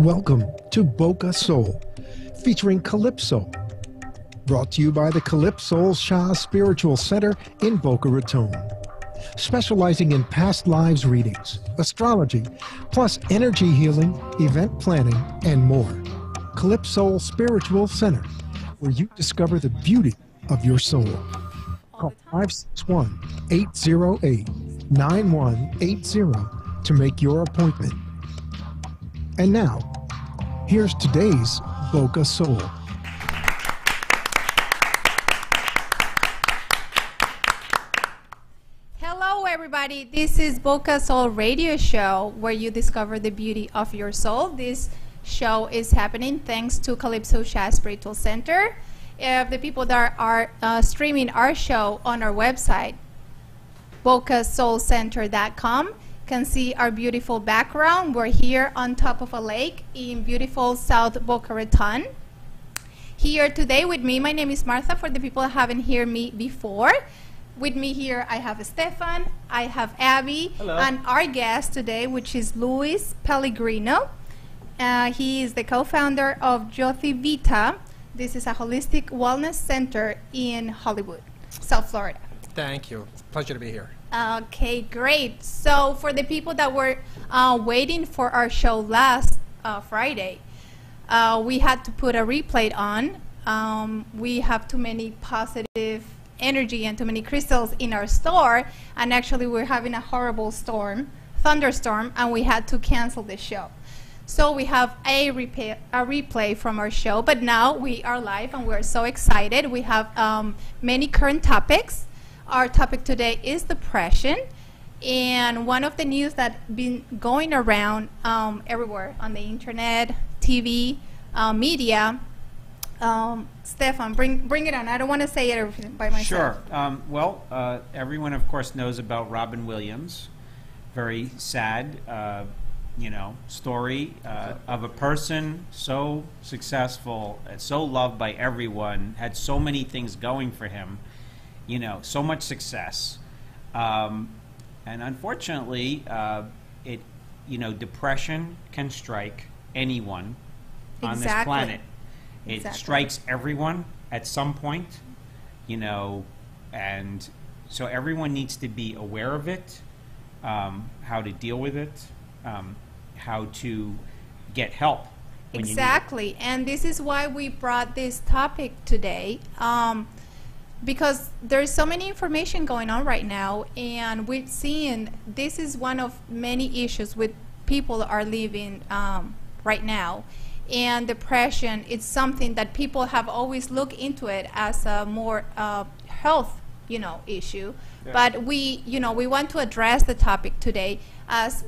Welcome to Boca Soul, featuring Calypso. Brought to you by the Calypso Shah Spiritual Center in Boca Raton. Specializing in past lives readings, astrology, plus energy healing, event planning, and more. Calypso Spiritual Center, where you discover the beauty of your soul. Call 561 808 9180 to make your appointment. And now, here's today's Boca Soul. Hello, everybody. This is Boca Soul Radio Show, where you discover the beauty of your soul. This show is happening thanks to Calypso Shah Spiritual Center. If the people that are uh, streaming our show on our website, bocasoulcenter.com, can see our beautiful background. We're here on top of a lake in beautiful South Boca Raton. Here today with me, my name is Martha, for the people that haven't heard me before. With me here, I have Stefan, I have Abby, Hello. and our guest today, which is Luis Pellegrino. Uh, he is the co-founder of Jyoti Vita. This is a holistic wellness center in Hollywood, South Florida. Thank you. Pleasure to be here. Okay, great. So for the people that were uh, waiting for our show last uh, Friday, uh, we had to put a replay on. Um, we have too many positive energy and too many crystals in our store, and actually we're having a horrible storm, thunderstorm, and we had to cancel the show. So we have a replay, a replay from our show, but now we are live and we're so excited. We have um, many current topics. Our topic today is depression, and one of the news that's been going around um, everywhere on the internet, TV, uh, media. Um, Stefan, bring bring it on. I don't want to say it by myself. Sure. Um, well, uh, everyone, of course, knows about Robin Williams. Very sad, uh, you know, story uh, of a person so successful, so loved by everyone, had so many things going for him, you know, so much success, um, and unfortunately, uh, it, you know, depression can strike anyone on this planet. It Exactly. strikes everyone at some point, you know, and so everyone needs to be aware of it, um, how to deal with it, um, how to get help. when you need it. Exactly, and this is why we brought this topic today, um, because there's so many information going on right now, and we've seen this is one of many issues with people are living um, right now, and depression. It's something that people have always looked into it as a more uh, health, you know, issue, but we, you know, we want to address the topic today as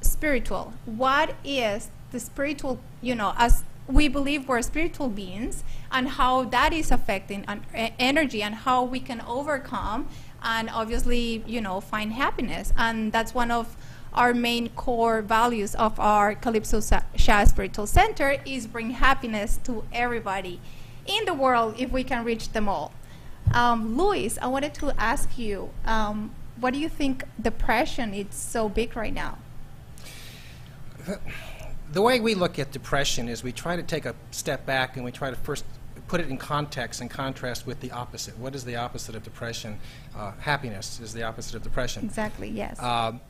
spiritual. What is the spiritual, you know, as we believe we're spiritual beings, and how that is affecting an, energy and how we can overcome and obviously, you know, find happiness. And that's one of our main core values of our Calypso Shah Spiritual Center is bring happiness to everybody in the world if we can reach them all. Um, Luis, I wanted to ask you, um, what do you think depression is so big right now? The way we look at depression is we try to take a step back and we try to first put it in context and contrast with the opposite. What is the opposite of depression? Uh, happiness is the opposite of depression. Exactly, yes. Um,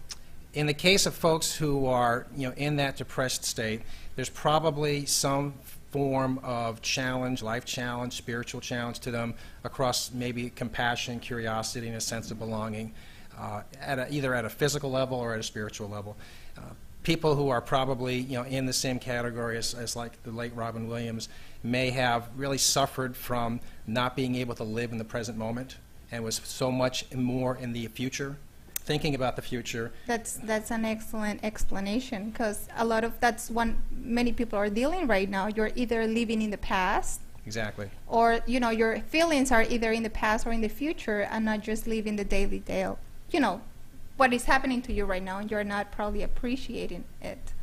in the case of folks who are, you know, in that depressed state, there's probably some form of challenge, life challenge, spiritual challenge to them across maybe compassion, curiosity, and a sense of belonging, uh, at a, either at a physical level or at a spiritual level. Uh, people who are probably, you know, in the same category as, as like the late Robin Williams may have really suffered from not being able to live in the present moment and was so much more in the future thinking about the future. That's that's an excellent explanation because a lot of that's one many people are dealing right now. You're either living in the past Exactly. or you know your feelings are either in the past or in the future and not just living the daily day. You know what is happening to you right now and you're not probably appreciating it.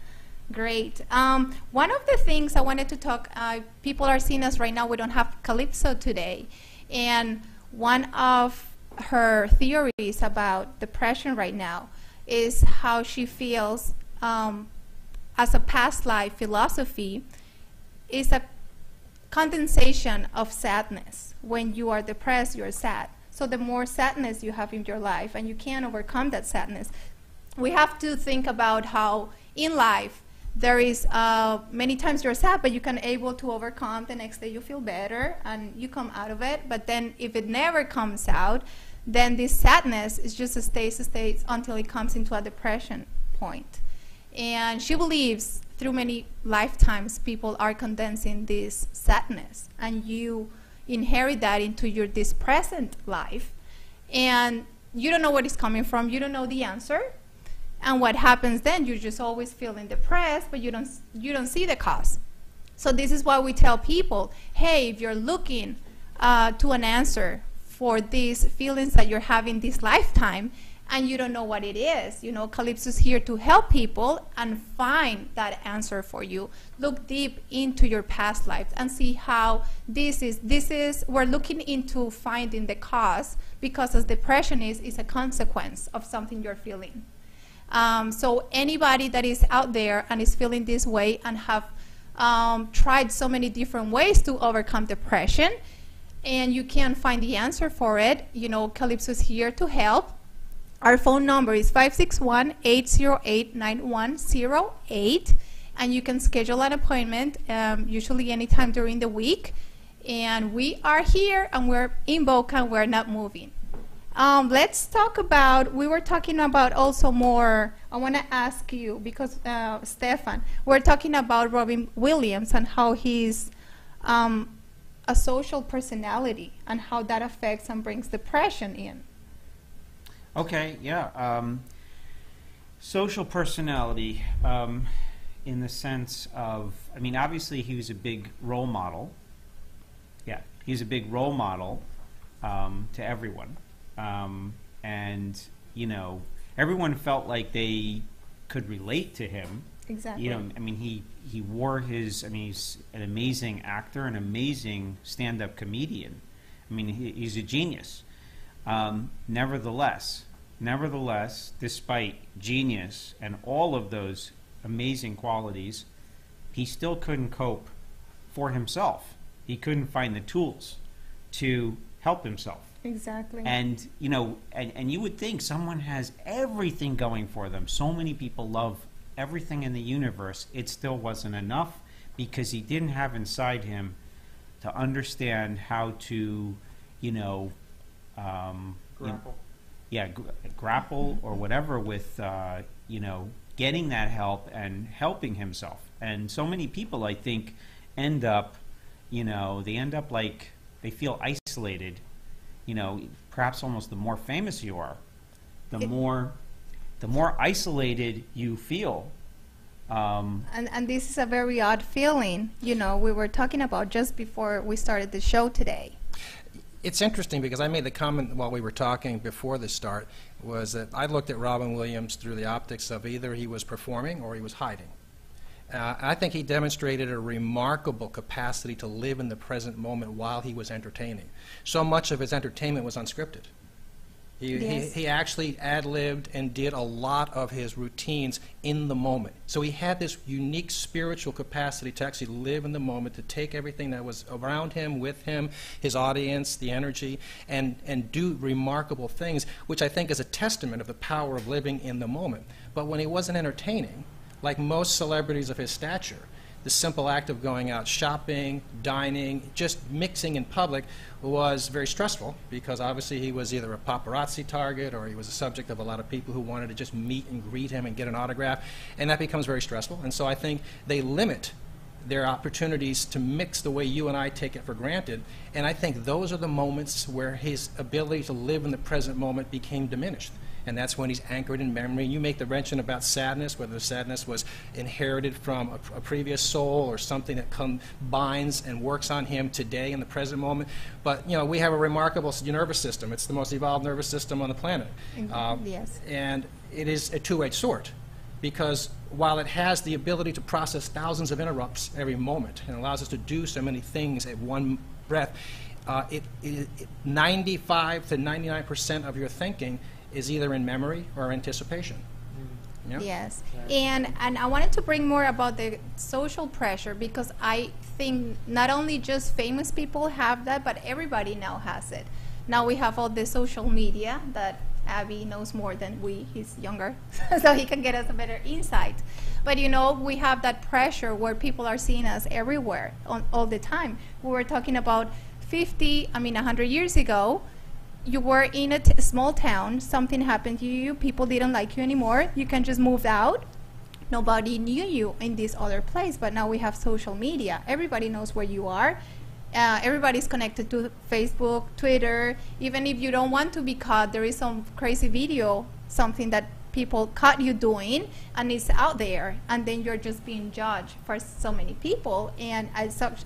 Great. Um, one of the things I wanted to talk, uh, people are seeing us right now. We don't have Calypso today, and one of her theories about depression right now is how she feels um, as a past life philosophy is a condensation of sadness. When you are depressed, you're sad. So the more sadness you have in your life, and you can't overcome that sadness, we have to think about how in life there is uh, many times you're sad, but you can able to overcome. The next day you feel better and you come out of it. But then if it never comes out, then this sadness is just a stays, stays until it comes into a depression point. And she believes through many lifetimes people are condensing this sadness, and you inherit that into your this present life, and you don't know where it's coming from. You don't know the answer and what happens then? You're just always feeling depressed, but you don't you don't see the cause. So this is why we tell people, hey, if you're looking uh, to an answer for these feelings that you're having this lifetime, and you don't know what it is, you know, Calypso's here to help people and find that answer for you. Look deep into your past life and see how this is. This is we're looking into finding the cause because as depression is is a consequence of something you're feeling. Um, so anybody that is out there and is feeling this way and have um, tried so many different ways to overcome depression, and you can't find the answer for it, you know, Calypso is here to help. Our phone number is 561-808-9108, and you can schedule an appointment, um, usually anytime during the week. And we are here, and we're in Boca, and we're not moving. Um, let's talk about, we were talking about also more, I want to ask you, because uh, Stefan, we're talking about Robin Williams and how he's um, a social personality and how that affects and brings depression in. Okay, yeah. Um, social personality, um, in the sense of, I mean, obviously he was a big role model. Yeah, he's a big role model um, to everyone um, and you know everyone felt like they could relate to him. Exactly. You know, I mean, he he wore his. I mean, he's an amazing actor, an amazing stand-up comedian. I mean, he, he's a genius. Um, nevertheless, nevertheless, despite genius and all of those amazing qualities, he still couldn't cope for himself. He couldn't find the tools to help himself. Exactly. And you know, and, and you would think someone has everything going for them. So many people love everything in the universe. It still wasn't enough because he didn't have inside him to understand how to, you know, um, you- Grapple. Yeah, gr- grapple or whatever with, uh, you know, getting that help and helping himself. And so many people, I think, end up, you know, they end up like they feel isolated. You know, perhaps almost the more famous you are, the It- more, the more isolated you feel. Um, And, and this is a very odd feeling, you know, we were talking about just before we started the show today. It's interesting because I made the comment while we were talking before the start was that I looked at Robin Williams through the optics of either he was performing or he was hiding. Uh, I think he demonstrated a remarkable capacity to live in the present moment while he was entertaining. So much of his entertainment was unscripted. He, Yes. he, he actually ad libbed and did a lot of his routines in the moment. So he had this unique spiritual capacity to actually live in the moment, to take everything that was around him, with him, his audience, the energy, and, and do remarkable things, which I think is a testament of the power of living in the moment. But when he wasn't entertaining, like most celebrities of his stature, the simple act of going out shopping, dining, just mixing in public was very stressful because obviously he was either a paparazzi target or he was a subject of a lot of people who wanted to just meet and greet him and get an autograph, and that becomes very stressful. And so I think they limit their opportunities to mix the way you and I take it for granted. And I think those are the moments where his ability to live in the present moment became diminished. And that's when he's anchored in memory. You make the mention about sadness, whether the sadness was inherited from a, a previous soul or something that combines and works on him today in the present moment. But, you know, we have a remarkable nervous system. It's the most evolved nervous system on the planet. Uh, Yes. and it is a two-edged sword because while it has the ability to process thousands of interrupts every moment and allows us to do so many things at one breath, uh, it, it, it 95 to 99 percent of your thinking is either in memory or anticipation. Mm. Yeah. Yes, and and I wanted to bring more about the social pressure because I think not only just famous people have that, but everybody now has it. Now we have all the social media that Abby knows more than we. He's younger, so he can get us a better insight. But you know, we have that pressure where people are seeing us everywhere on, all the time. We were talking about 50, I mean, 100 years ago you were in a t- small town, something happened to you, people didn't like you anymore, you can just move out. Nobody knew you in this other place, but now we have social media. Everybody knows where you are. Uh, everybody's connected to Facebook, Twitter. Even if you don't want to be caught, there is some crazy video, something that people caught you doing, and it's out there, and then you're just being judged for so many people, and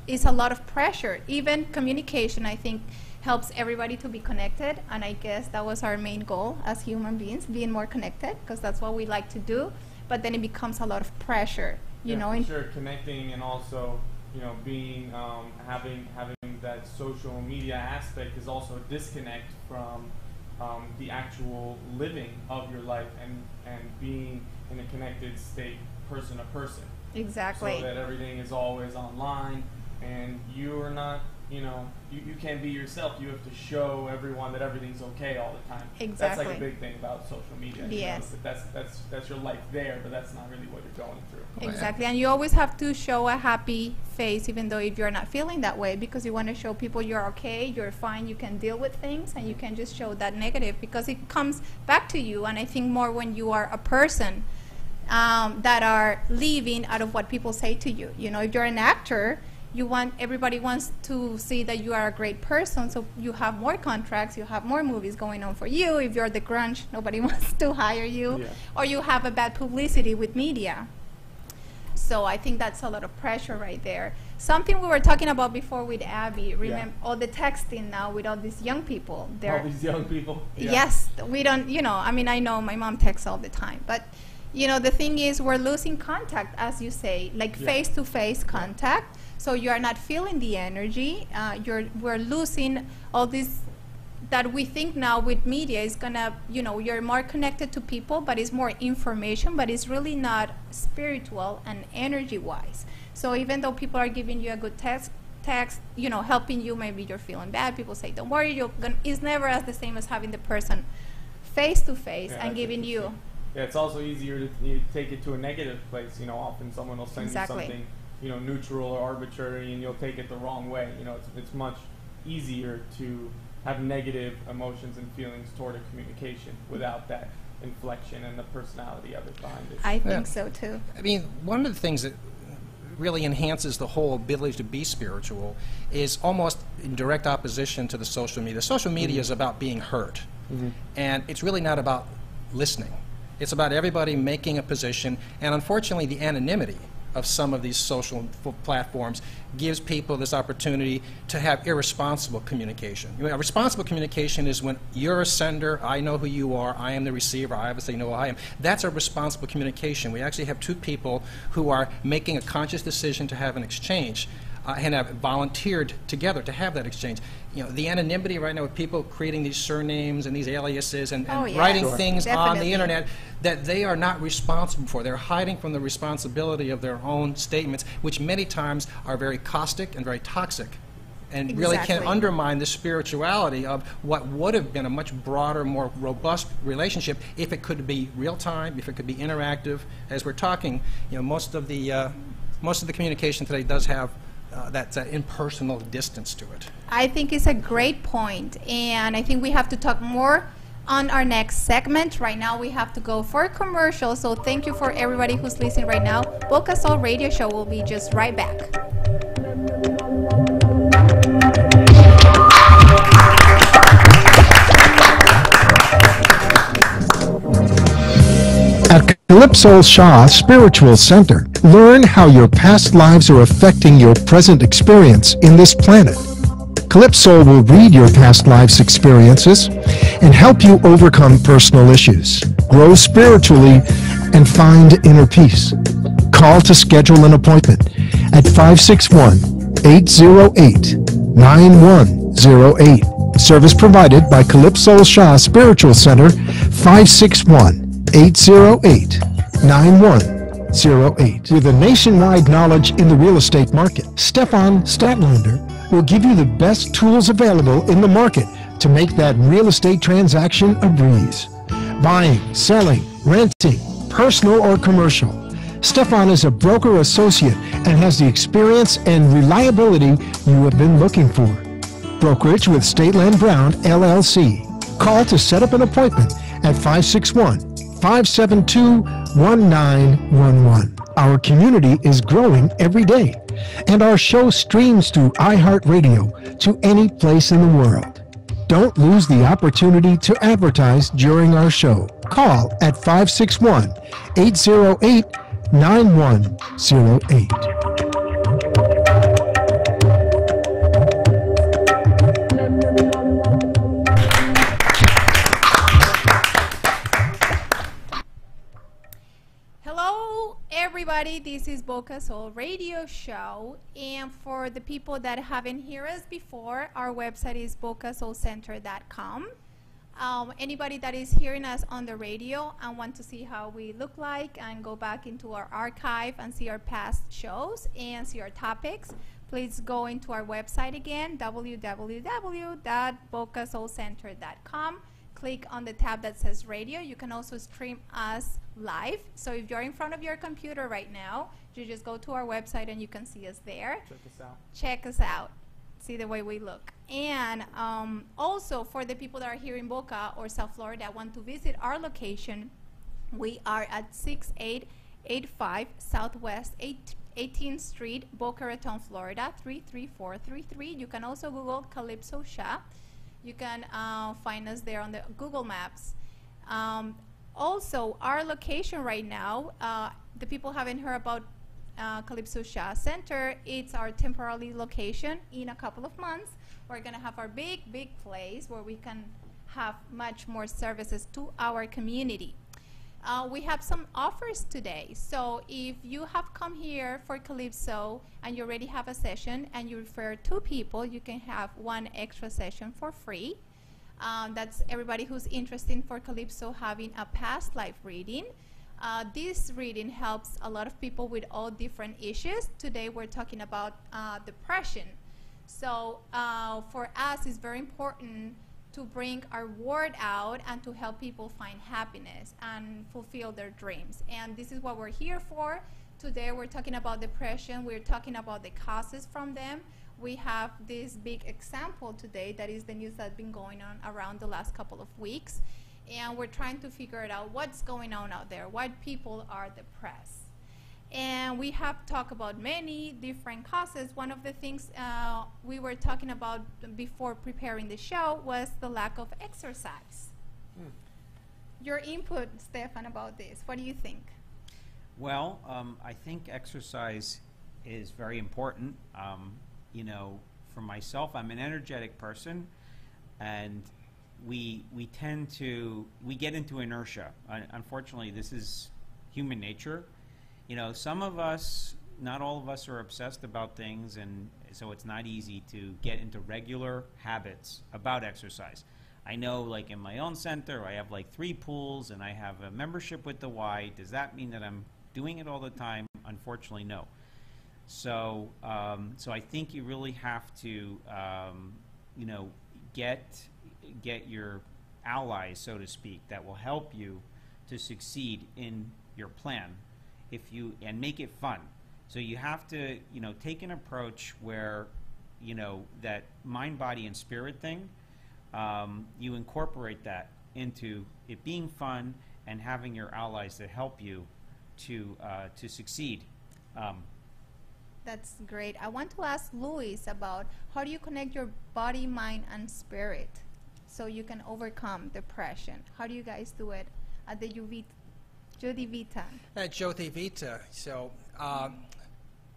it's a lot of pressure. Even communication, I think, helps everybody to be connected, and I guess that was our main goal as human beings, being more connected, because that's what we like to do. But then it becomes a lot of pressure, you yeah, know. in- sure, connecting and also, you know, being um, having having that social media aspect is also a disconnect from um, the actual living of your life and and being in a connected state, person to person. exactly. So that everything is always online, and you are not, you know, you, you can't be yourself. You have to show everyone that everything's okay all the time. Exactly. That's like a big thing about social media. you know, Yes. that's that's that's your life there, but that's not really what you're going through. Exactly, and you always have to show a happy face, even though if you're not feeling that way, because you want to show people you're okay, you're fine, you can deal with things, and you can just show that negative because it comes back to you. And I think more when you are a person um, that are living out of what people say to you. You know, if you're an actor, you want everybody wants to see that you are a great person, so you have more contracts, you have more movies going on for you. If you're the grunge, nobody wants to hire you, Yeah. or you have a bad publicity with media. So I think that's a lot of pressure right there. Something we were talking about before with Abby. Remember all the texting now with all these young people. All these young people. Yeah. Yes, we don't, you know, I mean, I know my mom texts all the time, but, you know, the thing is, we're losing contact, as you say, like face to face contact. So you are not feeling the energy. Uh, you're, we're losing all this that we think now with media is gonna, you know, you're more connected to people, but it's more information, but it's really not spiritual and energy wise. So even though people are giving you a good text, text, you know, helping you, maybe you're feeling bad. People say, "Don't worry, you're gonna." It's never as the same as having the person face to face Yeah, and giving you. Yeah, it's also easier to you take it to a negative place. You know, often someone will send Exactly. you something, you know, neutral or arbitrary, and you'll take it the wrong way. You know, it's, it's much easier to have negative emotions and feelings toward a communication without that inflection and the personality of it behind it. I think Yeah. so too. I mean, one of the things that really enhances the whole ability to be spiritual is almost in direct opposition to the social media. Social media mm-hmm. is about being heard, mm-hmm. and it's really not about listening. It's about everybody making a position, and unfortunately, the anonymity of some of these social platforms gives people this opportunity to have irresponsible communication. You know, responsible communication is when you're a sender, I know who you are, I am the receiver, I obviously know who I am. That's a responsible communication. We actually have two people who are making a conscious decision to have an exchange uh, and have volunteered together to have that exchange. You know, the anonymity right now with people creating these surnames and these aliases and, and Oh, yes. writing Sure. things on the internet that they are not responsible for. They're hiding from the responsibility of their own statements, which many times are very caustic and very toxic. And really can undermine the spirituality of what would have been a much broader, more robust relationship if it could be real time, if it could be interactive. As we're talking, you know, most of the uh, most of the communication today does have uh, that, that impersonal distance to it. I think it's a great point, and I think we have to talk more on our next segment. Right now, we have to go for a commercial, so thank you for everybody who's listening right now. Boca Soul Radio Show will be just right back. Calypso Shah Spiritual Center, learn how your past lives are affecting your present experience in this planet. Calypso will read your past lives' experiences and help you overcome personal issues, grow spiritually, and find inner peace. Call to schedule an appointment at 561-808-9108. Service provided by Calypso Shah Spiritual Center, 561 808 9108. With a nationwide knowledge in the real estate market, Stefan Statlander will give you the best tools available in the market to make that real estate transaction a breeze. Buying, selling, renting, personal or commercial. Stefan is a broker associate and has the experience and reliability you have been looking for. Brokerage with State Land Brown, LLC. Call to set up an appointment at 561 572 1911. Our community is growing every day, and our show streams through iHeartRadio to any place in the world. Don't lose the opportunity to advertise during our show. Call at 561 808 9108. Everybody. This is Boca Soul Radio Show. And for the people that haven't heard us before, our website is bocasoulcenter.com. Um, anybody that is hearing us on the radio and want to see how we look like and go back into our archive and see our past shows and see our topics, please go into our website again, www.bocasoulcenter.com click on the tab that says radio. You can also stream us live. So if you're in front of your computer right now, you just go to our website and you can see us there. Check us out. Check us out. See the way we look. And um, also for the people that are here in Boca or South Florida that want to visit our location, we are at 6885 Southwest 8 18th Street, Boca Raton, Florida 33433. You can also Google Calypso Shah. You can uh, find us there on the Google Maps. Um, also, our location right now, uh, the people haven't heard about uh, Calypso Shah Center. It's our temporary location. In a couple of months, we're going to have our big, big place where we can have much more services to our community. Uh, we have some offers today. So if you have come here for Calypso and you already have a session and you refer two people, you can have one extra session for free. Um, that's everybody who's interested for Calypso having a past life reading. Uh, this reading helps a lot of people with all different issues. Today we're talking about uh, depression. So uh, for us, it's very important to bring our word out and to help people find happiness and fulfill their dreams. And this is what we're here for. Today we're talking about depression. We're talking about the causes from them. We have this big example today that is the news that's been going on around the last couple of weeks. And we're trying to figure it out what's going on out there, why people are depressed. And we have talked about many different causes. One of the things uh, we were talking about before preparing the show was the lack of exercise. Your input, Stefan, about this. What do you think? Well, um, I think exercise is very important. Um, you know, for myself, I'm an energetic person, and we we tend to we get into inertia. Un- unfortunately, this is human nature. You know, some of us, not all of us, are obsessed about things, and so it's not easy to get into regular habits about exercise. I know, like in my own center, I have like three pools, and I have a membership with the Y. Does that mean that I'm doing it all the time? Unfortunately, no. So, um, so I think you really have to, um, you know, get get your allies, so to speak, that will help you to succeed in your plan. If you and make it fun. So you have to, you know, take an approach where, you know, that mind, body, and spirit thing. Um, you incorporate that into it being fun and having your allies that help you to uh, to succeed. Um, That's great. I want to ask Luis about how do you connect your body, mind, and spirit so you can overcome depression? How do you guys do it at the UV, Jyoti Vita? At Jyoti Vita, so um,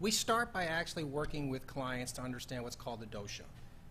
we start by actually working with clients to understand what's called the dosha.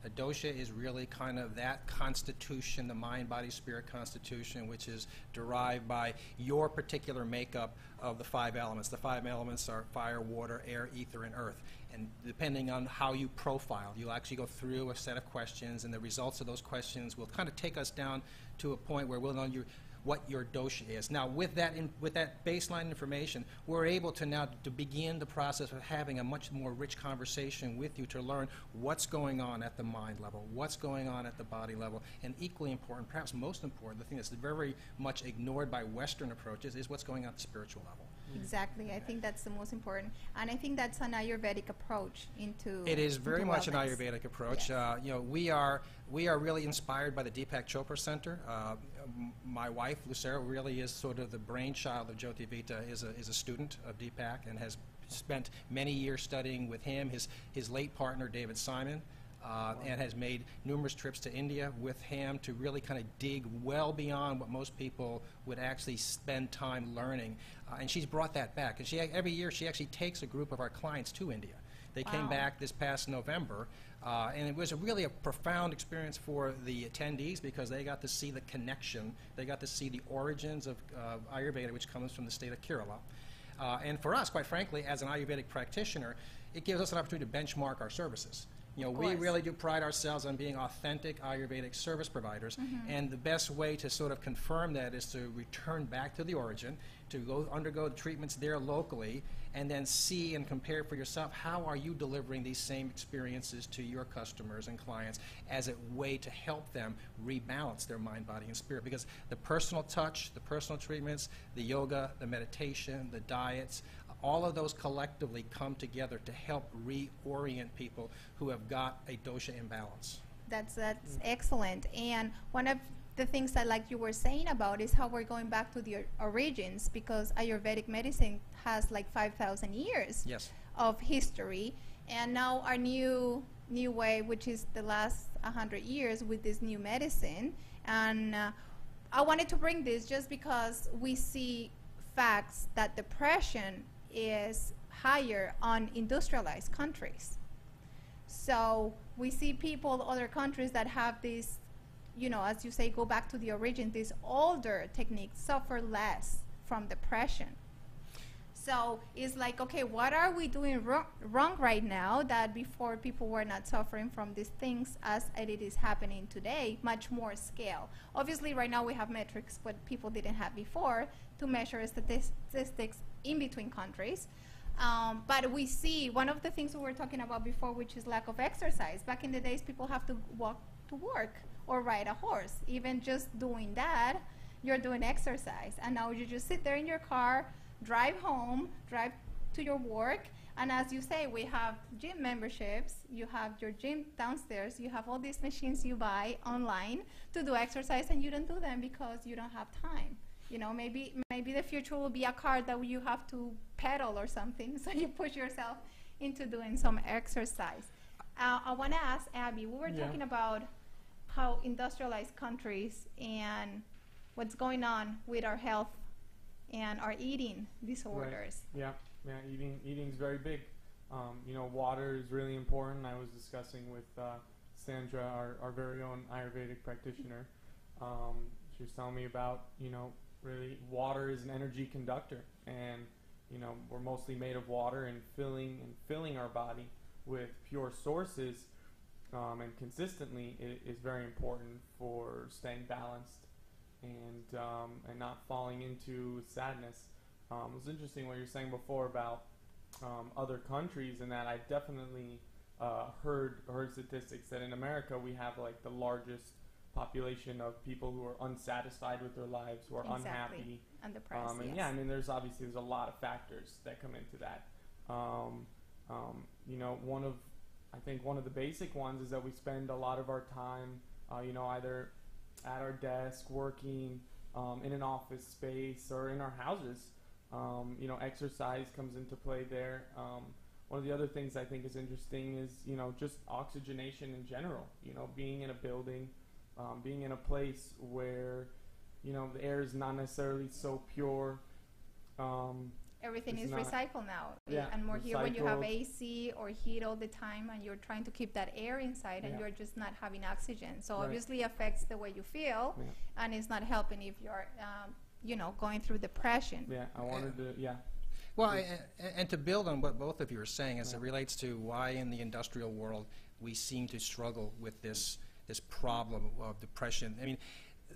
The dosha is really kind of that constitution, the mind, body, spirit constitution, which is derived by your particular makeup of the five elements. The five elements are fire, water, air, ether, and earth. And depending on how you profile, you'll actually go through a set of questions, and the results of those questions will kind of take us down to a point where we'll know you what your dosha is. Now, with that, in, with that baseline information, we're able to now to begin the process of having a much more rich conversation with you to learn what's going on at the mind level, what's going on at the body level, and equally important, perhaps most important, the thing that's very much ignored by Western approaches is what's going on at the spiritual level. Exactly. I think that's the most important, and I think that's an Ayurvedic approach into. It is very much an. Ayurvedic approach. Yes. Uh, you know, we are we are really inspired by the Deepak Chopra Center. Uh, my wife, Lucero, really is sort of the brainchild of Jyoti Vita. is a is a student of Deepak and has spent many years studying with him. His his late partner, David Simon. Uh, and has made numerous trips to India with him to really kind of dig well beyond what most people would actually spend time learning. Uh, and she's brought that back. And she every year she actually takes a group of our clients to India. They came back this past November, uh, and it was a really a profound experience for the attendees because they got to see the connection, they got to see the origins of uh, Ayurveda, which comes from the state of Kerala. Uh, and for us, quite frankly, as an Ayurvedic practitioner, it gives us an opportunity to benchmark our services. You know, we really do pride ourselves on being authentic Ayurvedic service providers, mm-hmm. and the best way to sort of confirm that is to return back to the origin, to go undergo the treatments there locally, and then see and compare for yourself how are you delivering these same experiences to your customers and clients as a way to help them rebalance their mind, body, and spirit. Because the personal touch, the personal treatments, the yoga, the meditation, the diets, all of those collectively come together to help reorient people who have got a dosha imbalance. That's that's excellent. And one of the things that, like you were saying about, is how we're going back to the origins because Ayurvedic medicine has like five thousand years Yes. of history, and now our new new way, which is the last hundred years with this new medicine. And uh, I wanted to bring this just because we see facts that depression is higher on industrialized countries. So we see people, other countries that have this, you know, as you say, go back to the origin, these older techniques suffer less from depression. So it's like, okay, what are we doing wrong, wrong right now that before people were not suffering from these things as it is happening today, much more scale? Obviously, right now we have metrics what people didn't have before to measure statistics in between countries. Um, but we see one of the things we were talking about before, which is lack of exercise. Back in the days, people have to walk to work or ride a horse. Even just doing that, you're doing exercise. And now you just sit there in your car, drive home, drive to your work. And as you say, we have gym memberships. You have your gym downstairs. You have all these machines you buy online to do exercise, and you don't do them because you don't have time. You know, maybe maybe the future will be a car that you have to pedal or something, so you push yourself into doing some exercise. Uh, I want to ask Abby. We were Yeah. talking about how industrialized countries and what's going on with our health and our eating disorders. Yeah, yeah. Eating eating's very big. Um, you know, water is really important. I was discussing with uh, Sandra, our, our very own Ayurvedic practitioner. Um, she was telling me about you know really water is an energy conductor, and you know we're mostly made of water, and filling and filling our body with pure sources um, and consistently is very important for staying balanced and um, and not falling into sadness. Um, it was interesting what you were saying before about um, other countries, and that I definitely uh, heard heard statistics that in America we have like the largest population of people who are unsatisfied with their lives, who are Exactly. unhappy, And depressed. um, and yes. yeah, I mean, there's obviously there's a lot of factors that come into that. Um, um, you know, one of I think one of the basic ones is that we spend a lot of our time, uh, you know, either at our desk working um, in an office space or in our houses. Um, you know, exercise comes into play there. Um, one of the other things I think is interesting is you know just oxygenation in general. You know, being in a building, um, being in a place where you know the air is not necessarily so pure. Um, Everything is not- recycled now. Yeah, and more here when you have. AC or heat all the time and you're trying to keep that air inside and Yeah. you're just not having oxygen. So Right. obviously affects the way you feel yeah, and it's not helping if you're, um, you know, going through depression. yeah, I wanted to, yeah, Well, and, and to build on what both of you are saying, as it relates to why in the industrial world we seem to struggle with this this problem of depression. I mean,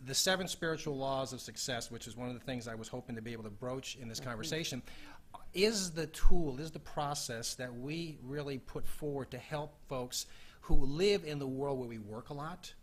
the seven spiritual laws of success, which is one of the things I was hoping to be able to broach in this mm-hmm. conversation, is the tool, is the process that we really put forward to help folks who live in the world where we work a lot,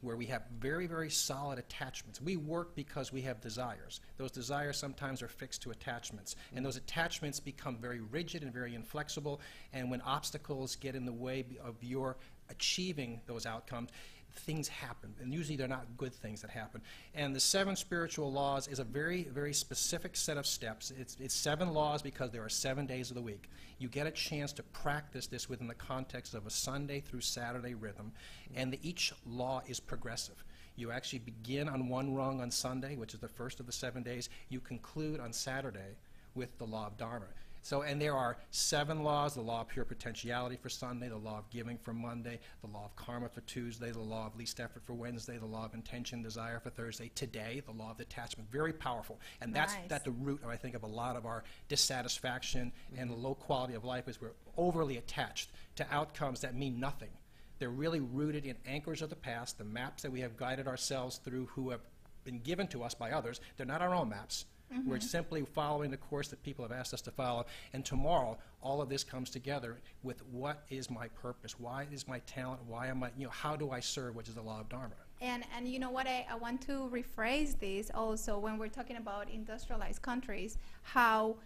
where we have very, very solid attachments. We work because we have desires. Those desires sometimes are fixed to attachments, and mm-hmm. those attachments become very rigid and very inflexible, and when obstacles get in the way of your achieving those outcomes, things happen, and usually they're not good things that happen. And the seven spiritual laws is a very, very specific set of steps. It's, it's seven laws because there are seven days of the week. You get a chance to practice this within the context of a Sunday through Saturday rhythm, and the, each law is progressive. You actually begin on one rung on Sunday, which is the first of the seven days. You conclude on Saturday with the law of Dharma. So, and there are seven laws, the law of pure potentiality for Sunday, the law of giving for Monday, the law of karma for Tuesday, the law of least effort for Wednesday, the law of intention, desire for Thursday, today, the law of detachment. Very powerful. And that's Nice. at the root, I think, of a lot of our dissatisfaction and the low quality of life is we're overly attached to outcomes that mean nothing. They're really rooted in anchors of the past, the maps that we have guided ourselves through who have been given to us by others. They're not our own maps. We're mm-hmm. simply following the course that people have asked us to follow. And tomorrow, all of this comes together with what is my purpose? Why is my talent? Why am I, you know, how do I serve, which is the law of Dharma? And, and you know what, I, I want to rephrase this also when we're talking about industrialized countries, how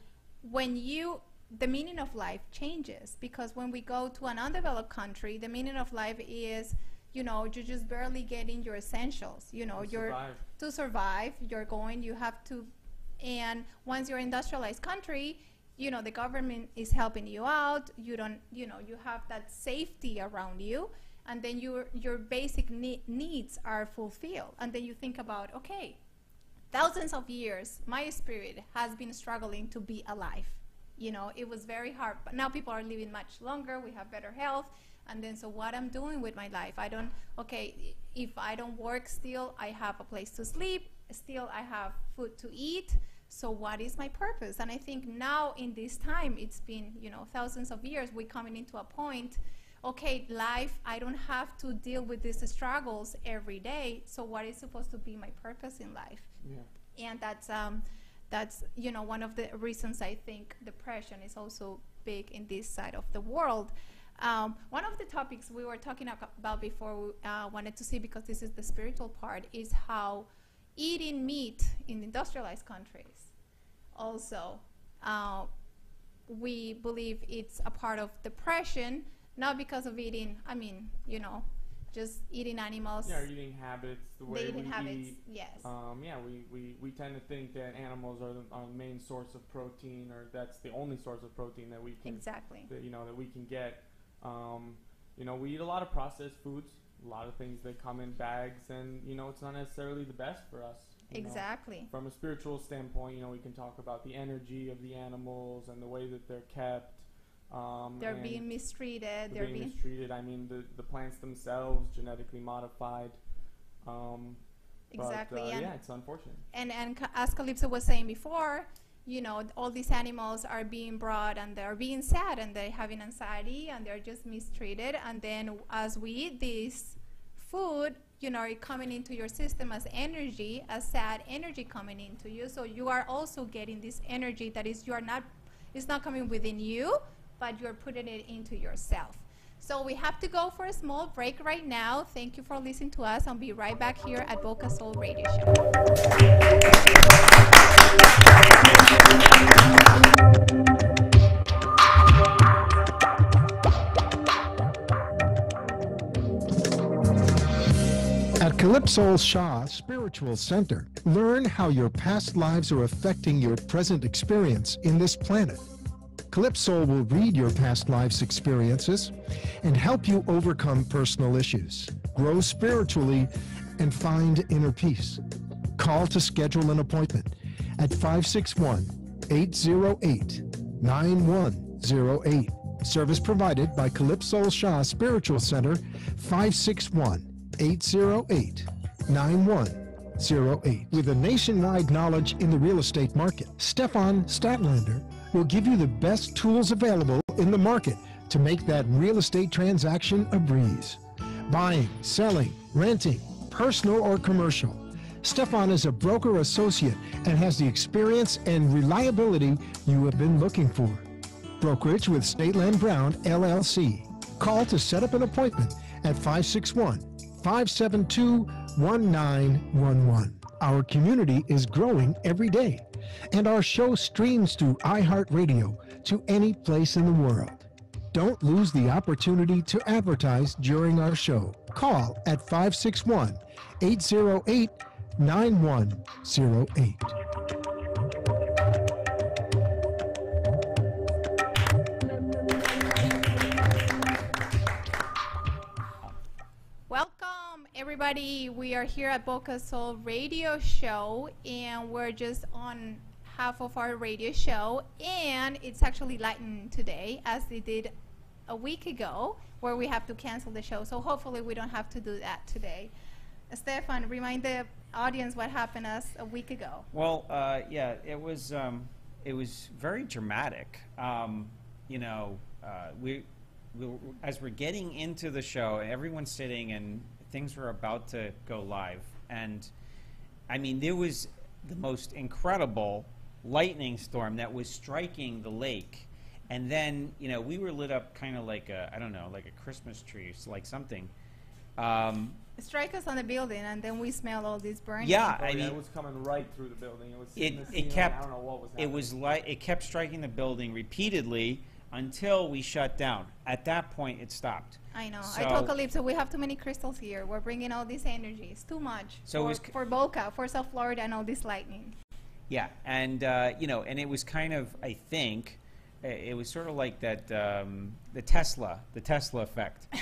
when you, the meaning of life changes because when we go to an undeveloped country, the meaning of life is, you know, you're just barely getting your essentials. You know, To you're survive. to survive. You're going. You have to, and once you're an industrialized country, you know, the government is helping you out. You don't, you know, you have that safety around you, and then your your basic ne- needs are fulfilled. And then you think about, okay, thousands of years, my spirit has been struggling to be alive. You know, it was very hard, but now people are living much longer. We have better health, and then so what I'm doing with my life? I don't. Okay, if I don't work, still I have a place to sleep. Still I have food to eat. So what is my purpose? And I think now in this time, it's been you know thousands of years. We're coming into a point. Okay, life. I don't have to deal with these struggles every day. So what is supposed to be my purpose in life? Yeah. and that's um, that's you know one of the reasons I think depression is also big in this side of the world. Um, one of the topics we were talking about before we uh, wanted to see because this is the spiritual part is how eating meat in industrialized countries also uh, we believe it's a part of depression not because of eating i mean you know just eating animals Yeah, eating habits, the way eating we habits eat. yes Um, yeah, we, we, we tend to think that animals are the, are the main source of protein, or that's the only source of protein that we can, exactly that, you know, that we can get. Um, you know, we eat a lot of processed foods, a lot of things that come in bags, and you know, it's not necessarily the best for us. You know. exactly From a spiritual standpoint, you know, we can talk about the energy of the animals and the way that they're kept. Um, they're being mistreated they're being being mistreated. I mean, the the plants themselves genetically modified. Um, exactly But, uh, yeah, it's unfortunate. and and as calypso was saying before you know all these animals are being brought and they're being sad and they're having anxiety and they're just mistreated and then as we eat this food you know coming into your system as energy as sad energy coming into you. So you are also getting this energy that is you are not it's not coming within you but you're putting it into yourself. So we have to go for a small break right now. Thank you for listening to us. I'll be right back here at boca soul radio show Calypso Shah Spiritual Center, learn how your past lives are affecting your present experience in this planet. Calypso will read your past life's experiences and help you overcome personal issues, grow spiritually, and find inner peace. Call to schedule an appointment at 561 808 9108. Service provided by Calypso Shah Spiritual Center, 561 808 9108. With a nationwide knowledge in the real estate market, Stefan Statlander will give you the best tools available in the market to make that real estate transaction a breeze. Buying, selling, renting, personal or commercial. Stefan is a broker associate and has the experience and reliability you have been looking for. Brokerage with Stateland Brown, LLC. Call to set up an appointment at 561 572 1911. Our community is growing every day, and our show streams through iHeartRadio to any place in the world. Don't lose the opportunity to advertise during our show. Call at 561 808 9108. Everybody. We are here at Boca Soul Radio Show, and we're just on half of our radio show, and it's actually lightened today, as they did a week ago, where we have to cancel the show. So hopefully, we don't have to do that today. Stefan, remind the audience what happened us a week ago. Well, uh, yeah, it was um, it was very dramatic. Um, you know, uh, we, we as we're getting into the show, everyone's sitting and things were about to go live, and I mean, there was the most incredible lightning storm that was striking the lake. And then, you know, we were lit up kind of like a, I don't know, like a Christmas tree, so like something. Um, Strike us on the building, and then we smell all these burning. Yeah, Oh, I yeah, mean, it was coming right through the building. It was it, the it ceiling. kept I don't know what was it was like it kept striking the building repeatedly until we shut down. At that point, it stopped. I know. I So- told Calypso we have too many crystals here. We're bringing all this energy. It's too much So for, for Boca, for South Florida, and all this lightning. Yeah, and uh, you know, and it was kind of, I think, it was sort of like that, um, the Tesla, the Tesla effect.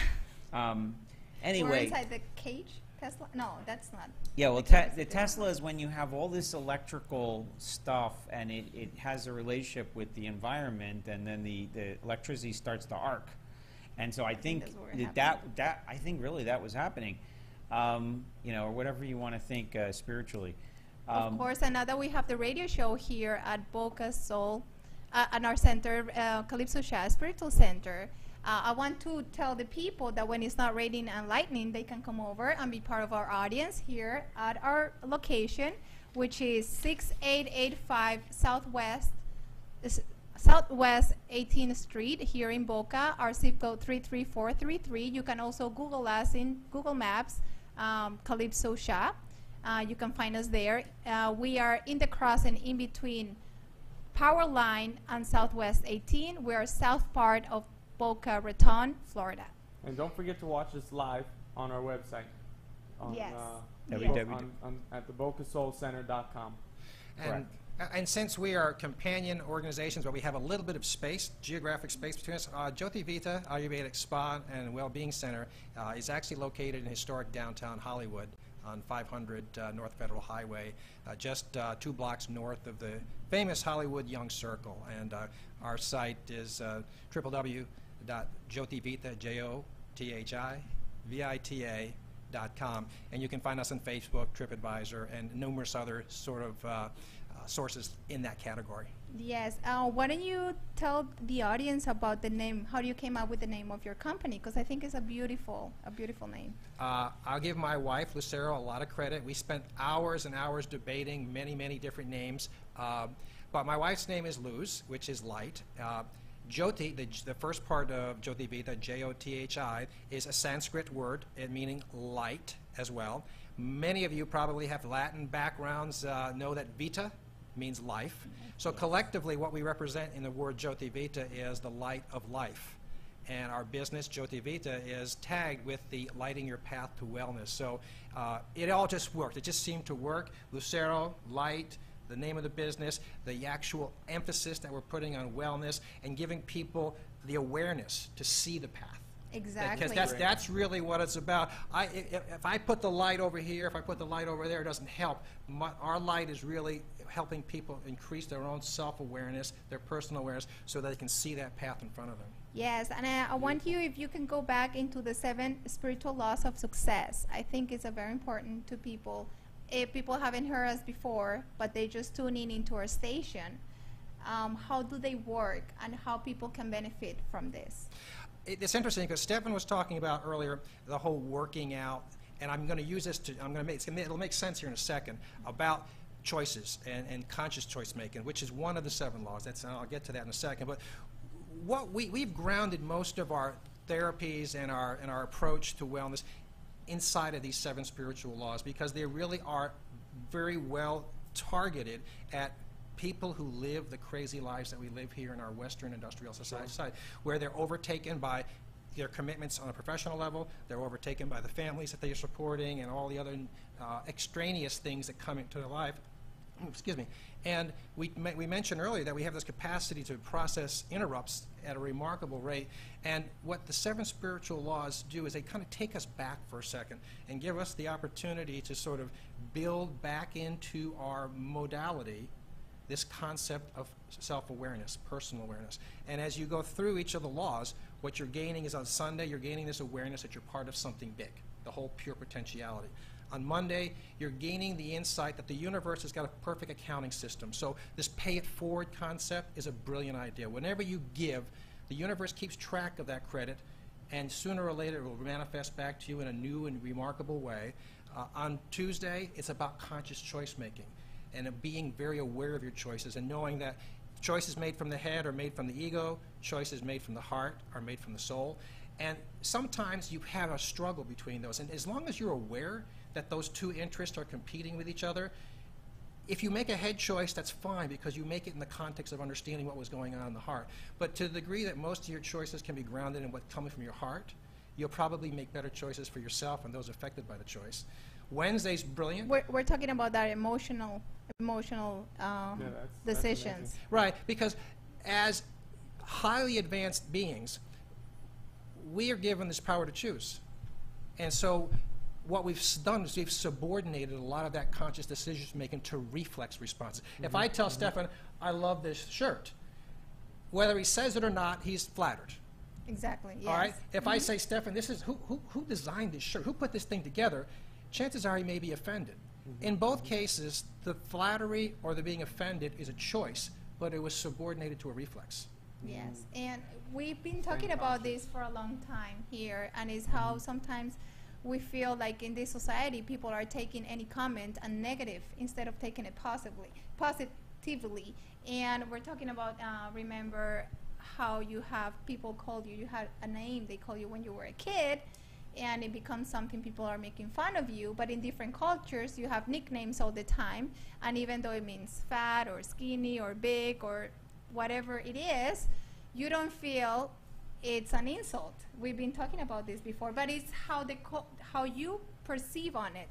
Um, We're anyway, inside the cage, Tesla. No, that's not. yeah, well, the te- the Tesla is when you have all this electrical stuff, and it, it has a relationship with the environment, and then the, the electricity starts to arc. And so I think that's what that, that that I think really that was happening, um, you know, or whatever you want to think uh, spiritually. of Um, course, and now that we have the radio show here at Boca Soul, uh, at our center, uh, Calypso Shah's Spiritual Center, uh, I want to tell the people that when it's not raining and lightning, they can come over and be part of our audience here at our location, which is 6885 Southwest Southwest 18th Street here in Boca. Our zip code 33433. You can also Google us in Google Maps, um, Calypso Shah. Uh, you can find us there. Uh, we are in the crossing in between Power Line and Southwest 18. We are south part of Boca Raton, Florida. And don't forget to watch us live on our website. On, Yes. Uh, Yes. on, on, at thebocasoulcenter.com. And, and since we are companion organizations where we have a little bit of space, geographic space between us, uh, Jyoti Vita Ayurvedic Spa and Wellbeing Center uh, is actually located in historic downtown Hollywood on 500 uh, North Federal Highway, uh, just uh, two blocks north of the famous Hollywood Young Circle. And uh, our site is uh, www.jyotivita, J-O-T-H-I, V-I-T-A, dot and you can find us on Facebook, TripAdvisor, and numerous other sort of uh, uh, sources in that category. Yes. Uh, why don't you tell the audience about the name? How you came up with the name of your company? Because I think it's a beautiful, a beautiful name. Uh, I'll give my wife, Lucero, a lot of credit. We spent hours and hours debating many, many different names. Uh, but my wife's name is Luz, which is light. Jyoti, the, the first part of Jyoti Vita, J-O-T-H-I, is a Sanskrit word meaning light as well. Many of you probably have Latin backgrounds, uh, know that Vita means life. So collectively, what we represent in the word Jyoti Vita is the light of life. And our business, Jyoti Vita, is tagged with the lighting your path to wellness. So uh, it all just worked. It just seemed to work. Lucero, light, the name of the business, the actual emphasis that we're putting on wellness, and giving people the awareness to see the path. Exactly. Because that's, that's really what it's about. I, if, if I put the light over here, if I put the light over there, it doesn't help. My, our light is really helping people increase their own self-awareness, their personal awareness, so that they can see that path in front of them. Yes, and I, I want you, if you can go back into the seven spiritual laws of success. I think it's a very important to people. If people haven't heard us before, but they just tune in into our station, um, how do they work and how people can benefit from this? It's interesting because Stefan was talking about earlier the whole working out and I'm going to use this to, I'm going to make, it'll make sense here in a second, about choices and, and conscious choice making, which is one of the seven laws. That's, I'll get to that in a second. But what we, we've grounded most of our therapies and our, and our approach to wellness inside of these seven spiritual laws because they really are very well targeted at people who live the crazy lives that we live here in our Western industrial society, society, where they're overtaken by their commitments on a professional level, they're overtaken by the families that they are supporting and all the other uh, extraneous things that come into their life. Excuse me. And we, we mentioned earlier that we have this capacity to process interrupts at a remarkable rate. And what the seven spiritual laws do is they kind of take us back for a second and give us the opportunity to sort of build back into our modality this concept of self-awareness, personal awareness. And as you go through each of the laws, what you're gaining is on Sunday, you're gaining this awareness that you're part of something big, the whole pure potentiality. On Monday, you're gaining the insight that the universe has got a perfect accounting system. So this pay it forward concept is a brilliant idea. Whenever you give, the universe keeps track of that credit, and sooner or later it will manifest back to you in a new and remarkable way. Uh, on Tuesday, it's about conscious choice making and being very aware of your choices and knowing that choices made from the head are made from the ego, choices made from the heart are made from the soul. And sometimes you have a struggle between those. And as long as you're aware that those two interests are competing with each other, if you make a head choice, that's fine because you make it in the context of understanding what was going on in the heart. But to the degree that most of your choices can be grounded in what's coming from your heart, you'll probably make better choices for yourself and those affected by the choice. Wednesday's brilliant. We're, we're talking about that emotional emotional um, Yeah, that's- that's decisions. amazing. Right, because as highly advanced beings, we are given this power to choose. And so what we've done is we've subordinated a lot of that conscious decision making to reflex responses. If mm-hmm. I tell mm-hmm. Stefan, I love this shirt, whether he says it or not, he's flattered. exactly. Yes. All right? If I mm-hmm. say, Stefan, this is who, who, who designed this shirt? Who put this thing together? Chances are he may be offended. In both cases, the flattery or the being offended is a choice, but it was subordinated to a reflex. Yes, and we've been talking about this for a long time here, and it's how sometimes we feel like in this society people are taking any comment a negative instead of taking it positively, positively. And we're talking about uh, remember how you have people call you, you had a name they call you when you were a kid, and it becomes something people are making fun of you. But in different cultures, you have nicknames all the time, and even though it means fat or skinny or big or whatever it is, you don't feel it's an insult. We've been talking about this before, but it's how the how you perceive on it.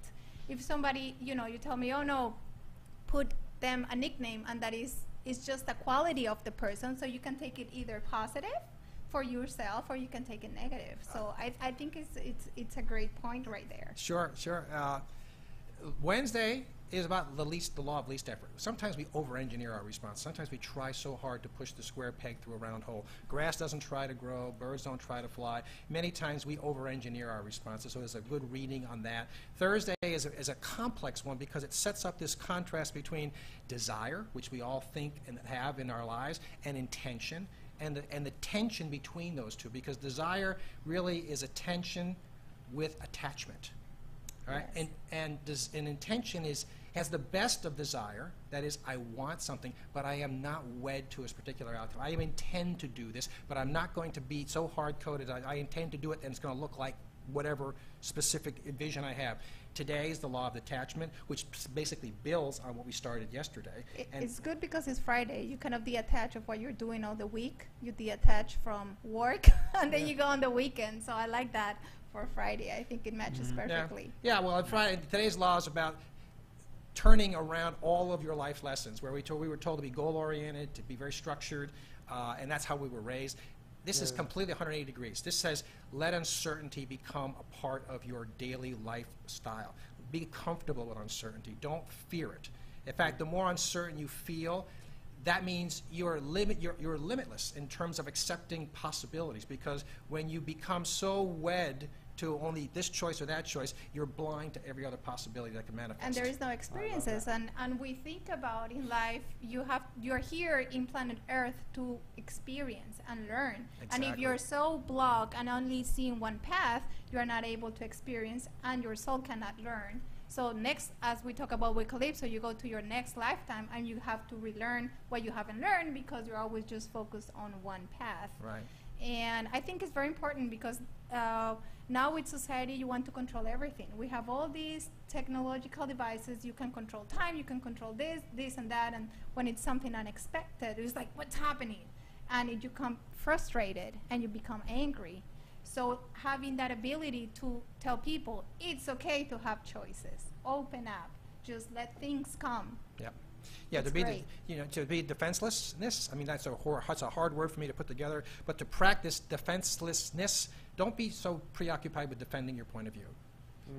If somebody, you know, you tell me, "Oh no, put them a nickname," and that is is just the quality of the person, so you can take it either positive for yourself or you can take it negative. So I, I think it's it's it's a great point right there. Sure, sure. Uh, Wednesday is about the least, the law of least effort. Sometimes we over-engineer our response. Sometimes we try so hard to push the square peg through a round hole. Grass doesn't try to grow. Birds don't try to fly. Many times we over-engineer our responses. So there's a good reading on that. Thursday is a, is a complex one because it sets up this contrast between desire, which we all think and have in our lives, and intention, and the, and the tension between those two. Because desire really is a tension with attachment. All right, Yes. and and does, an intention is has the best of desire. That is, I want something, but I am not wed to a particular outcome. I intend to do this, but I'm not going to be so hard coded. I, I intend to do it, and it's going to look like whatever specific vision I have. Today is the law of detachment, which basically builds on what we started yesterday. It, And- it's good because it's Friday. You kind of detach of what you're doing all the week. You detach from work, and then you go on the weekend. So I like that for Friday. I think it matches Mm-hmm. Yeah. perfectly. Yeah, well, on Friday, today's law is about turning around all of your life lessons, where we, told, we were told to be goal-oriented, to be very structured, uh, and that's how we were raised. This is completely 180 degrees. This says, let uncertainty become a part of your daily lifestyle. Be comfortable with uncertainty. Don't fear it. In fact, the more uncertain you feel, that means you're, limit, you're, you're limitless in terms of accepting possibilities because when you become so wed to only this choice or that choice, you're blind to every other possibility that can manifest. and there is no experiences. And and we think about in life you have you're here in planet earth to experience and learn. And if you're so blocked and only seeing one path you are not able to experience and your soul cannot learn. So next as we talk about with so you go to your next lifetime and you have to relearn what you haven't learned because you're always just focused on one path. Right. and I think it's very important because uh, now with society, you want to control everything. We have all these technological devices. You can control time, you can control this, this, and that. And when it's something unexpected, it's like, what's happening? And it, you become frustrated and you become angry. So having that ability to tell people it's okay to have choices, open up, just let things come. Yep. Yeah, to be, you know, to be defenselessness, I mean, that's a, hor- that's a hard word for me to put together, but to practice defenselessness, don't be so preoccupied with defending your point of view.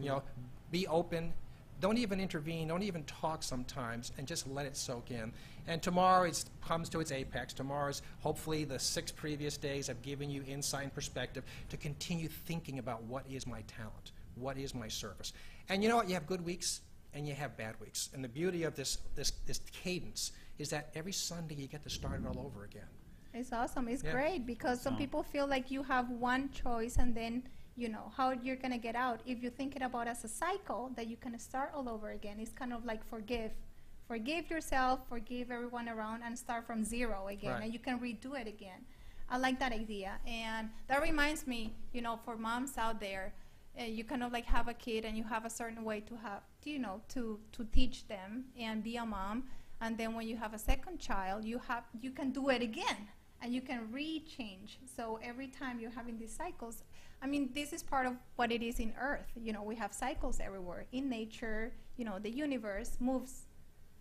You mm. know, be open, don't even intervene, don't even talk sometimes, and just let it soak in. And tomorrow it comes to its apex. Tomorrow's, hopefully, the six previous days have given you insight and perspective to continue thinking about what is my talent, what is my service. And you know what? You have good weeks and you have bad weeks. And the beauty of this, this, this cadence is that every Sunday you get to start it all over again. It's awesome. It's Yeah. great because some people feel like you have one choice and then you know how you're gonna get out. If you think it about as a cycle that you can start all over again, it's kind of like forgive, forgive yourself, forgive everyone around, and start from zero again, Right. and you can redo it again. I like that idea, and that reminds me, you know, for moms out there, uh, you kind of like have a kid and you have a certain way to have, you know, to to teach them and be a mom, and then when you have a second child, you have you can do it again and you can re-change. So every time you're having these cycles, I mean, this is part of what it is in Earth. You know, we have cycles everywhere in nature. You know, the universe moves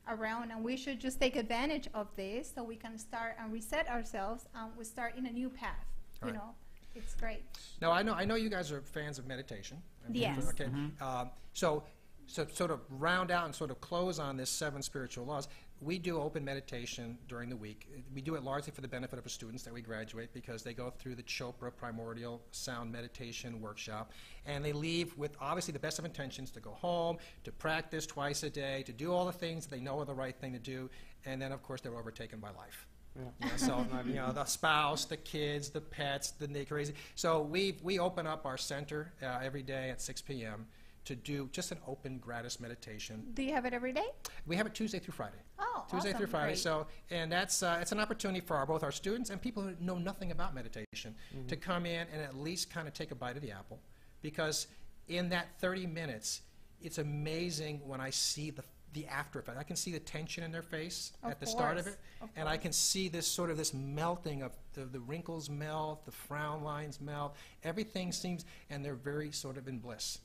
around, and we should just take advantage of this so we can start and reset ourselves and we start in a new path. You Right. know, it's great. Now, I know, I know you guys are fans of meditation. I mean, Yes. Okay. Um, so, so sort of round out and sort of close on this seven spiritual laws. We do open meditation during the week. We do it largely for the benefit of our students that we graduate because they go through the Chopra Primordial Sound Meditation Workshop, and they leave with obviously the best of intentions to go home, to practice twice a day, to do all the things that they know are the right thing to do, and then of course they're overtaken by life. Yeah. Know, so you know the spouse, the kids, the pets, the crazy. So we we open up our center uh, every day at 6 p.m. to do just an open gratis meditation. Do you have it every day? We have it Tuesday through Friday. Oh, Tuesday awesome. through Friday. Great. So, and that's uh, it's an opportunity for our, both our students and people who know nothing about meditation to come in and at least kind of take a bite of the apple, because in that 30 minutes, it's amazing when I see the the after effect. I can see the tension in their face Of at the start of it, of and I can see this sort of this melting of the, the wrinkles melt, the frown lines melt. Everything seems, and they're very sort of in bliss.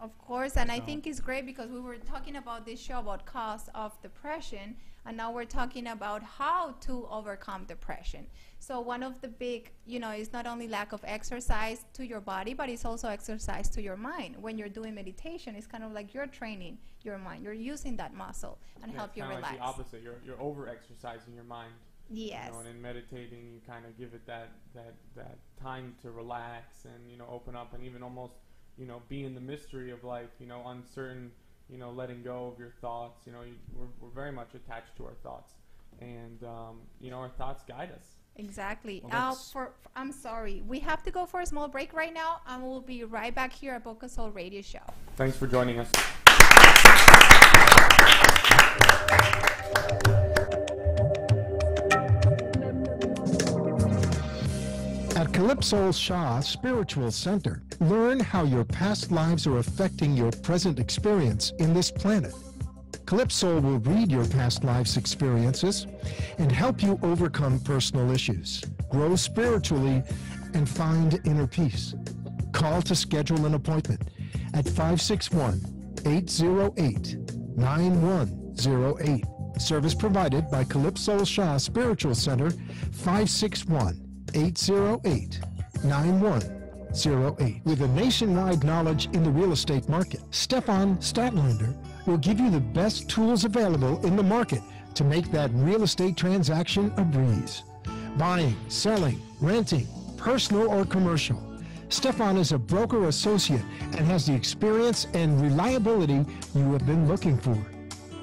Of course, and I So- think it's great because we were talking about this show about cause of depression, and now we're talking about how to overcome depression. So one of the big, you know, is not only lack of exercise to your body, but it's also exercise to your mind. When you're doing meditation, it's kind of like you're training your mind. You're using that muscle and Yeah, help you relax. Like the opposite. You're you're over exercising your mind. Yes. You know, and in meditating, you kind of give it that that that time to relax and you know open up and even almost you know be in the mystery of life. You know, uncertain. You know, letting go of your thoughts. You know, you, we're we're very much attached to our thoughts, and um, you know our thoughts guide us. Exactly. Well, uh, for, for- I'm sorry. We have to go for a small break right now, and we'll be right back here at Boca Soul Radio Show. Thanks for joining us. Calypso Shah Spiritual Center, learn how your past lives are affecting your present experience in this planet. Calypso will read your past life's experiences and help you overcome personal issues, grow spiritually, and find inner peace. Call to schedule an appointment at 561 808 9108. Service provided by Calypso Shah Spiritual Center, 561 808 9108. With a nationwide knowledge in the real estate market, Stefan Statlander will give you the best tools available in the market to make that real estate transaction a breeze. Buying, selling, renting, personal or commercial. Stefan is a broker associate and has the experience and reliability you have been looking for.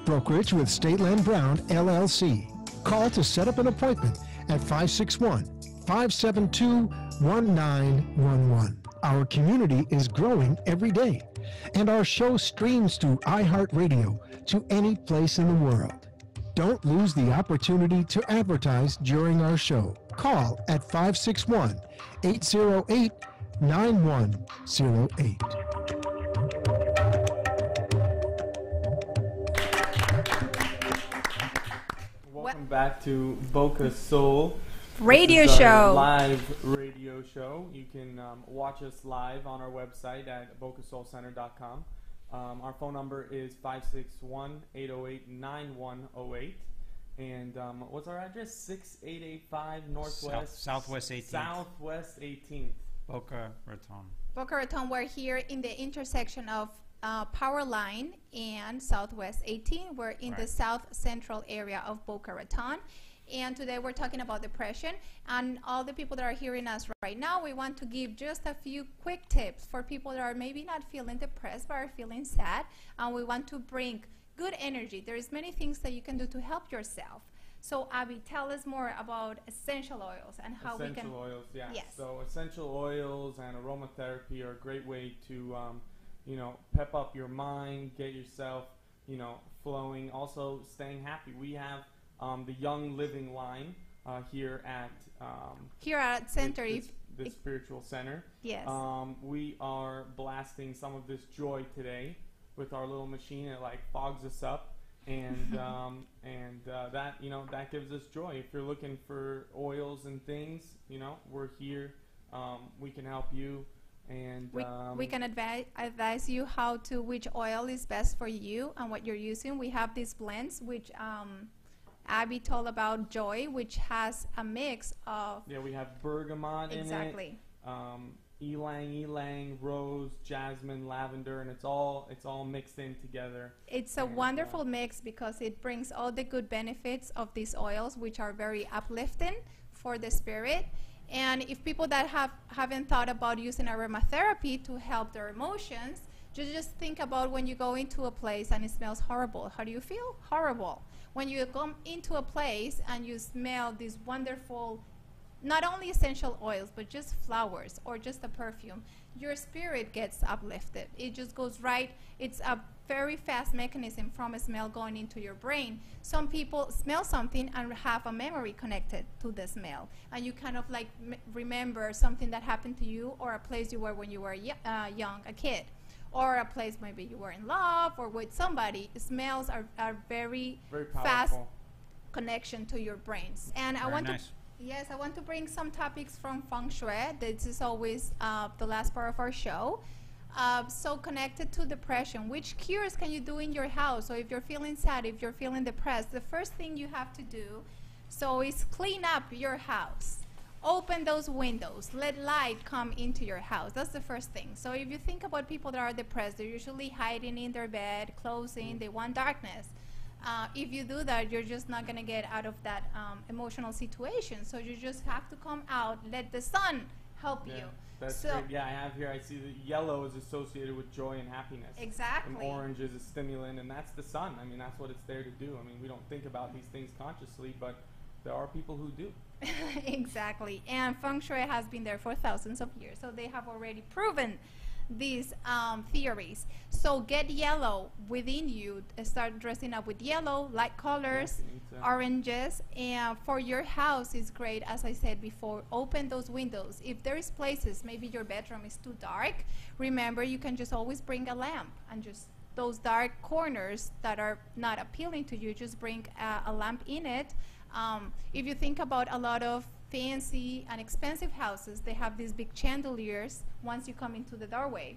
Brokerage with State Land Brown, LLC. Call to set up an appointment at 561 572 1911. Our community is growing every day, and our show streams through iHeartRadio to any place in the world. Don't lose the opportunity to advertise during our show. Call at 561 808 9108. Welcome back to Boca Soul Radio This is our show. Live radio show. You can um, watch us live on our website at bocasoulcenter.com. Um, our phone number is 561 808 9108. And um, what's our address? 6885 Northwest. Southwest 18th. Southwest 18th. Boca Raton. Boca Raton, we're here in the intersection of uh, Power Line and Southwest 18. We're in the south central area of Boca Raton. And today we're talking about depression. And all the people that are hearing us right now, we want to give just a few quick tips for people that are maybe not feeling depressed but are feeling sad. And we want to bring good energy. There's many things that you can do to help yourself. So, Abby, tell us more about essential oils and how essential we can. oils, yeah. Yes. So essential oils and aromatherapy are a great way to, um, you know, pep up your mind, get yourself, you know, flowing. Also, staying happy. We have um, the Young Living line uh, here at um, Here at Center, the, if, the spiritual center. yes. Um, we are blasting some of this joy today with our little machine. It like fogs us up, and um, and uh, that you know that gives us joy. If you're looking for oils and things, you know we're here. Um, we can help you, and We, um, we can advise, advise you how to which oil is best for you and what you're using. We have these blends, which um, Abby told about Joy, which has a mix of Yeah, we have bergamot in it. exactly. um, ylang ylang, rose, jasmine, lavender, and it's all it's all mixed in together. It's a wonderful mix because it brings all the good benefits of these oils, which are very uplifting for the spirit. And if people that have haven't thought about using aromatherapy to help their emotions, just just think about when you go into a place and it smells horrible. How do you feel? Horrible. When you come into a place and you smell these wonderful not only essential oils, but just flowers or just a perfume, your spirit gets uplifted. It just goes right. It's a very fast mechanism from a smell going into your brain. Some people smell something and have a memory connected to the smell, and you kind of like remember something that happened to you or a place you were when you were uh, young, a kid. Or a place maybe you were in love or with somebody. Smells are, are very, Very fast connection to your brains. And I Very want to. Yes, I want to bring some topics from feng shui. This is always uh, the last part of our show. Uh, so connected to depression, which cures can you do in your house? So if you're feeling sad, if you're feeling depressed, the first thing you have to do, so is clean up your house. Open those windows. Let light come into your house. That's the first thing. So if you think about people that are depressed, they're usually hiding in their bed, closing. They want darkness uh, if you do that, you're just not going to get out of that um, emotional situation. So you just have to come out, let the sun help Yeah, you. that's so great. Yeah, I have here. I see that yellow is associated with joy and happiness. exactly, And orange is a stimulant, and that's the sun. I mean, that's what it's there to do. I mean, we don't think about these things consciously, but there are people who do. exactly. And feng shui has been there for thousands of years, so they have already proven these um, theories. So get yellow within you. uh, Start dressing up with yellow, light colors. Yeah, you need to- oranges and for your house is great as i said before open those windows if there is places maybe your bedroom is too dark remember you can just always bring a lamp and just those dark corners that are not appealing to you just bring a, a lamp in it um, if you think about a lot of fancy and expensive houses they have these big chandeliers once you come into the doorway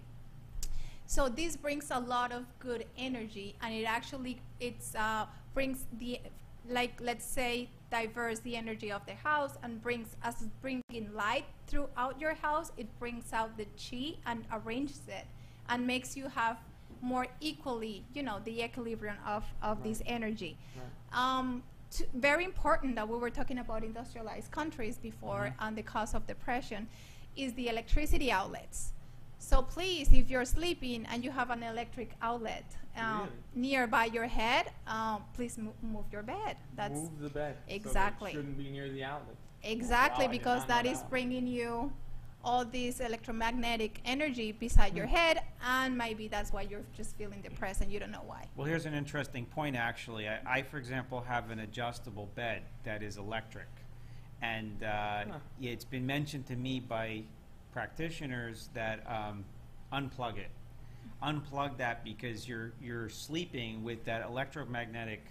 so this brings a lot of good energy, and it actually it's uh, brings the like let's say diverse the energy of the house and brings as bringing light throughout your house. It brings out the chi and arranges it and makes you have more equally, you know, the equilibrium of of this energy. Right. Um, very important that we were talking about industrialized countries before and the cause of depression. is the electricity outlets. So please, if you're sleeping and you have an electric outlet um, Really? nearby your head, um, please mo- move your bed. That's Move the bed. so Exactly. shouldn't be near the outlet. exactly because that is bringing you all this electromagnetic energy beside Hmm. your head, and maybe that's why you're just feeling depressed and you don't know why. Well, here's an interesting point, actually. I, I for example, have an adjustable bed that is electric. And uh, Huh. it's been mentioned to me by practitioners that um, unplug it. Unplug that because you're, you're sleeping with that electromagnetic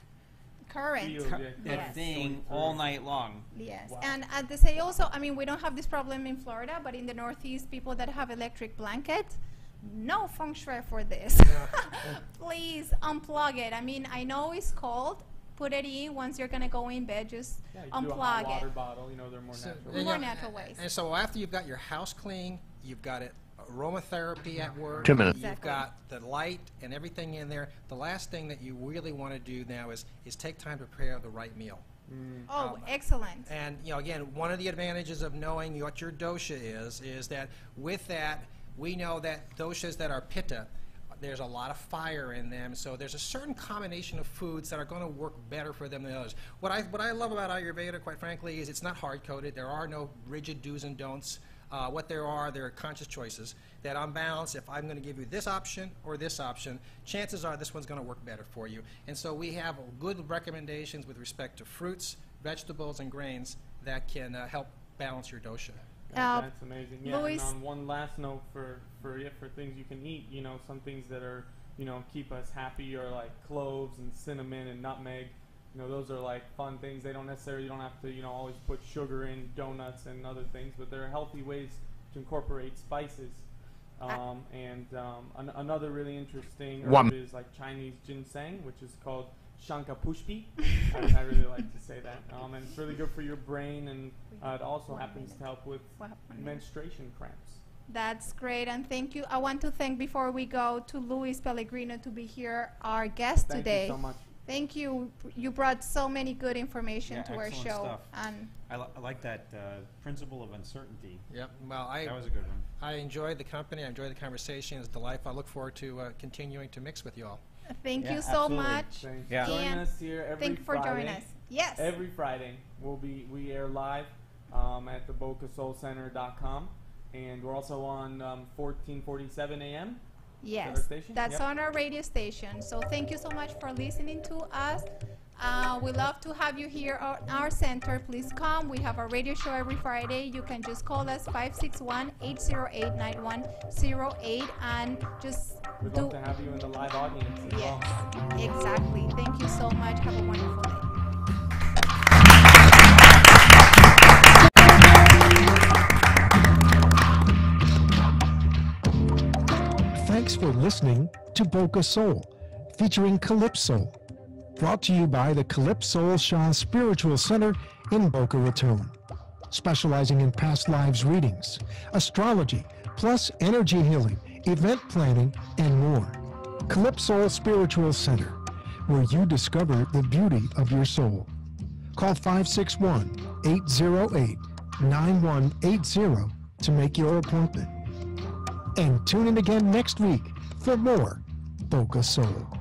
Current. Field, yeah, that Yes. thing all night long. Yes, Wow. and as they say also, I mean, we don't have this problem in Florida, but in the Northeast, people that have electric blanket, no feng shui for this. Please unplug it. I mean, I know it's cold. Put it in once you're gonna go in bed. Just Yeah, you do a hot unplug water it. bottle. You know, they're more So- natural. and, More you know, natural ways. And so after you've got your house clean, you've got it aromatherapy at work. Two minutes. You've got the light and everything in there. The last thing that you really want to do now is, is take time to prepare the right meal. Oh, um, excellent. And, you know, again, one of the advantages of knowing what your dosha is, is that with that, we know that doshas that are pitta, there's a lot of fire in them, so there's a certain combination of foods that are going to work better for them than others. What I, what I love about Ayurveda, quite frankly, is it's not hard-coded. There are no rigid do's and don'ts. Uh, what there are, there are conscious choices that on balance, if I'm going to give you this option or this option, chances are this one's going to work better for you. And so we have good recommendations with respect to fruits, vegetables, and grains that can uh, help balance your dosha. That- Uh, that's amazing. Yeah. Luis- And on one last note for for yeah, for things you can eat, you know, some things that are you know keep us happy are like cloves and cinnamon and nutmeg. You know, those are like fun things. They don't necessarily you don't have to you know always put sugar in donuts and other things, but there are healthy ways to incorporate spices. Um, and um, an- another really interesting herb One. is like Chinese ginseng, which is called Shankhapushpi. I, I really like to say that. Um, and it's really good for your brain, and uh, it also One happens minute. to help with What happened? menstruation cramps. That's great, and thank you. I want to thank before we go to Luis Pellegrino to be here, our guest Thank today. you so much. Thank you. You brought so many good information Yeah, to our excellent show, stuff. and I, li- I like that uh, principle of uncertainty. Yep. Well, I, That was a good one. I enjoyed the company. I enjoyed the conversation. It's delightful. I look forward to uh, continuing to mix with you all. thank Yeah, you so absolutely. much. Thanks Yeah. for joining And us here every Thank you for Friday. joining us. Yes. Every Friday, we'll be we air live um, at the BocaSoulCenter.com, and we're also on um, 1447 a.m. Yes, that's Yep. on our radio station. So thank you so much for listening to us. Uh, we love to have you here at our center. Please come. We have a radio show every Friday. You can just call us 561-808-9108 and just We'd do. love to have you in the live audience as well. Yes, exactly. Thank you so much. Have a wonderful day. Thanks for listening to Boca Soul, featuring Calypso. Brought to you by the Calypso Shah Spiritual Center in Boca Raton. Specializing in past lives readings, astrology, plus energy healing, event planning, and more. Calypso Spiritual Center, where you discover the beauty of your soul. Call 561 808 9180 to make your appointment. And tune in again next week for more Boca Soul.